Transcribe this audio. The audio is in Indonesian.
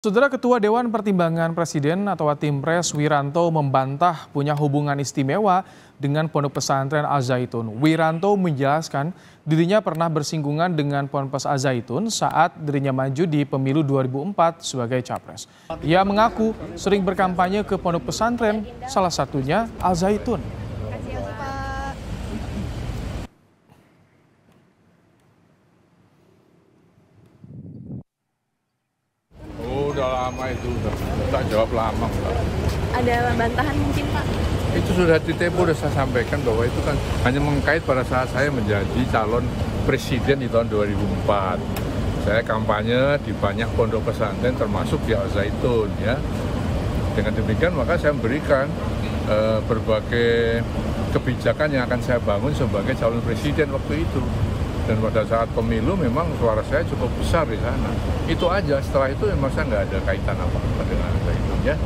Saudara Ketua Dewan Pertimbangan Presiden atau Timpres Wiranto membantah punya hubungan istimewa dengan Pondok Pesantren Al Zaitun. Wiranto menjelaskan dirinya pernah bersinggungan dengan Ponpes Al Zaitun saat dirinya maju di pemilu 2004 sebagai capres. Ia mengaku sering berkampanye ke Pondok Pesantren, salah satunya Al Zaitun. Udah lama itu udah tak jawab lama Mbak. Ada bantahan mungkin Pak? Itu sudah di tempo sudah saya sampaikan bahwa itu kan hanya mengkait pada saat saya menjadi calon presiden di tahun 2004. Saya kampanye di banyak pondok pesantren termasuk di Al Zaitun ya. Dengan demikian maka saya memberikan eh, berbagai kebijakan yang akan saya bangun sebagai calon presiden waktu itu dan pada saat pemilu memang suara saya cukup besar di sana. Itu aja. Setelah itu memang saya nggak ada kaitan apa-apa dengan itu ya.